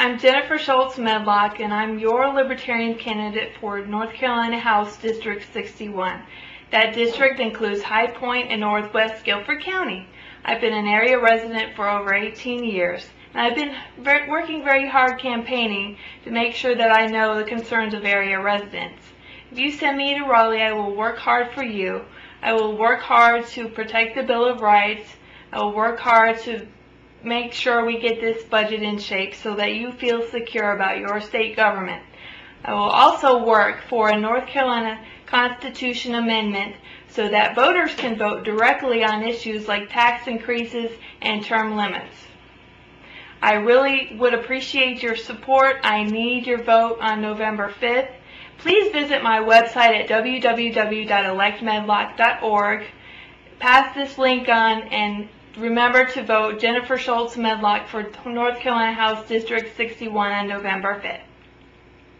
I'm Jenifer Schultz Medlock, and I'm your Libertarian candidate for North Carolina House District 61. That district includes High Point and Northwest Guilford County. I've been an area resident for over 18 years, and I've been working very hard campaigning to make sure that I know the concerns of area residents. If you send me to Raleigh, I will work hard for you. I will work hard to protect the Bill of Rights. I will work hard to make sure we get this budget in shape so that you feel secure about your state government. I will also work for a North Carolina Constitution amendment so that voters can vote directly on issues like tax increases and term limits. I really would appreciate your support. I need your vote on November 5th. Please visit my website at www.electmedlock.org. Pass this link on and remember to vote Jenifer Schultz Medlock for North Carolina House District 61 on November 5th.